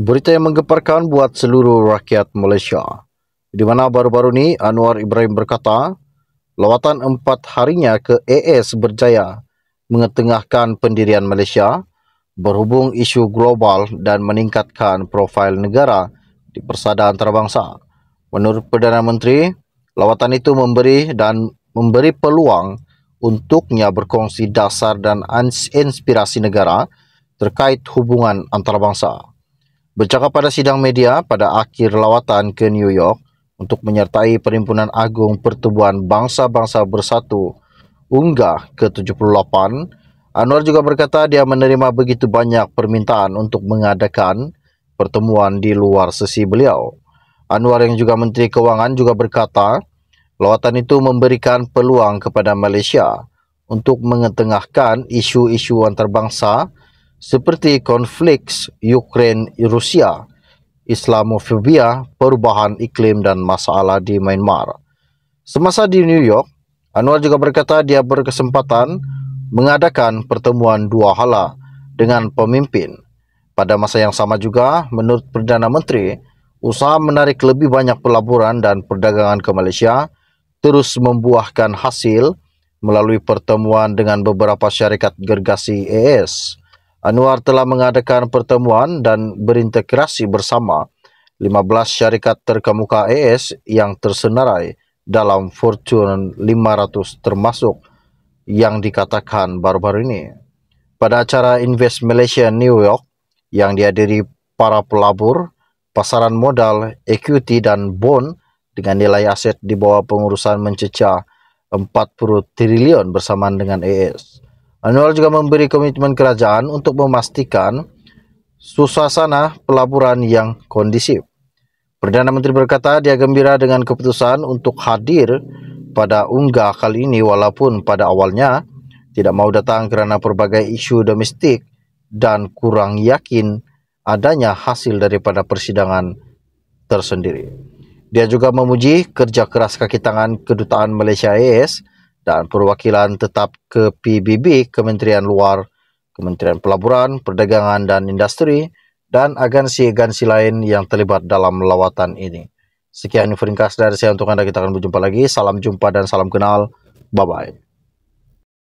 Berita yang menggeparkan buat seluruh rakyat Malaysia. Di mana baru-baru ni Anwar Ibrahim berkata, lawatan empat harinya ke AS berjaya mengetengahkan pendirian Malaysia berhubung isu global dan meningkatkan profil negara di persada antarabangsa. Menurut Perdana Menteri, lawatan itu memberi dan memberi peluang untuknya berkongsi dasar dan inspirasi negara terkait hubungan antarabangsa. Bercakap pada sidang media pada akhir lawatan ke New York untuk menyertai Perhimpunan Agung Pertubuhan Bangsa-Bangsa Bersatu UNGA ke-78, Anwar juga berkata dia menerima begitu banyak permintaan untuk mengadakan pertemuan di luar sesi beliau. Anwar yang juga Menteri Kewangan juga berkata, lawatan itu memberikan peluang kepada Malaysia untuk mengetengahkan isu-isu antarabangsa seperti konflik Ukraine-Rusia, Islamofobia, perubahan iklim dan masalah di Myanmar. Semasa di New York, Anwar juga berkata dia berkesempatan mengadakan pertemuan dua hala dengan pemimpin. Pada masa yang sama juga, menurut Perdana Menteri, usaha menarik lebih banyak pelaburan dan perdagangan ke Malaysia terus membuahkan hasil melalui pertemuan dengan beberapa syarikat gergasi AS. Anwar telah mengadakan pertemuan dan berintegrasi bersama 15 syarikat terkemuka AS yang tersenarai dalam Fortune 500 termasuk yang dikatakan baru-baru ini. Pada acara Invest Malaysia New York yang dihadiri para pelabur, pasaran modal, equity dan bond dengan nilai aset di bawah pengurusan mencecah 40 trilion bersamaan dengan AS. Anwar juga memberi komitmen kerajaan untuk memastikan suasana pelaburan yang kondisif. Perdana Menteri berkata dia gembira dengan keputusan untuk hadir pada unggah kali ini walaupun pada awalnya tidak mau datang kerana pelbagai isu domestik dan kurang yakin adanya hasil daripada persidangan tersendiri. Dia juga memuji kerja keras kaki tangan Kedutaan Malaysia AS dan perwakilan tetap ke PBB Kementerian Luar, Kementerian Pelaburan, Perdagangan dan Industri dan agensi-agensi lain yang terlibat dalam lawatan ini. Sekian info ringkas dari saya untuk anda. Kita akan berjumpa lagi. Salam jumpa dan salam kenal. Bye-bye.